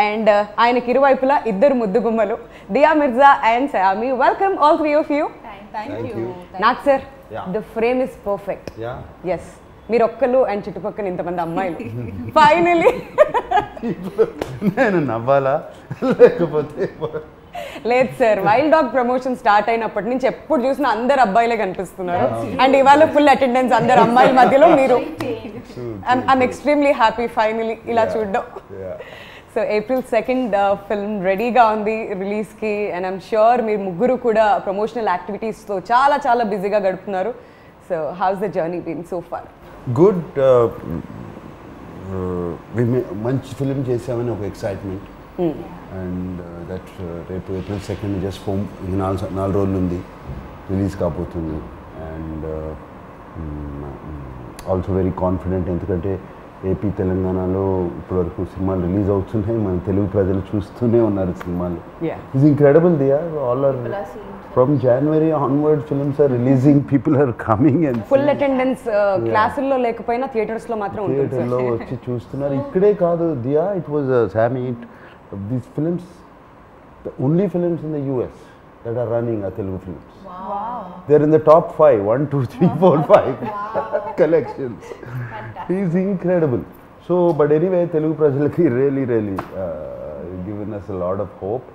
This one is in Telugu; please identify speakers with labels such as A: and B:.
A: అండ్ ఆయనకి ఇరువైపులా ఇద్దరు ముద్దు గుమ్మలు. Dia Mirza and Saiyami. Welcome all three of you నాకు sir
B: Yeah.
A: The frame is perfect
B: yeah
A: yes మీరు ఒక్కరు అండ్ చుట్టుపక్కల ఇంతమంది అమ్మాయిలు. ఫైనలీ
B: నేను నవ్వాలా? లేకపోతే
A: లేదు sir wild dog promotion start అయినప్పటి నుంచి ఎప్పుడు చూసినా అందరు అబ్బాయిలే కనిపిస్తున్నారు. అండ్ ఇవాళ ఫుల్ అటెండెన్స్ అందరు అమ్మాయిల మధ్యలో మీరు. ఐమ్ ఎక్స్ట్రీమ్లీ హ్యాపీ ఫైనలీ ఇలా చూడడం. సో ఏప్రిల్ సెకండ్ ఫిల్మ్ రెడీగా ఉంది రిలీజ్కి అండ్ ఐమ్ షూర్ మీరు ముగ్గురు కూడా ప్రమోషనల్ యాక్టివిటీస్తో చాలా చాలా బిజీగా గడుపుతున్నారు. So how's the journey been so far
B: good మంచి ఫిలిం చేసామని ఒక ఎక్సైట్మెంట్ అండ్ దట్ రేపు ఏప్రిల్ సెకండ్ జస్ట్ ఫోమ్ నాలుగు నాలుగు రోజులు ఉంది. రిలీజ్ కాబోతుంది. అండ్ ఆల్సో వెరీ కాన్ఫిడెంట్ ఎందుకంటే ఏపీ తెలంగాణలో ఇప్పటివరకు సినిమాలు రిలీజ్ అవుతున్నాయి. మన తెలుగు ప్రజలు చూస్తూనే ఉన్నారు సినిమాలు. Is incredible Dia all are from January onward films are releasing people are coming and
A: full attendance క్లాసుల్లో లేకపోయినా థియేటర్స్లో మాత్రం ఉంటుంది
B: థియేటర్లో వచ్చి చూస్తున్నారు. ఇక్కడే కాదు Dia it was same it of these films, the only films in the US that are running are Telugu films. Wow. They're in the top five, one, two, three, four, five wow. collections. Fantastic. He's incredible. So, but anyway, Telugu Prajalaki really, really uh, given us a lot of hope.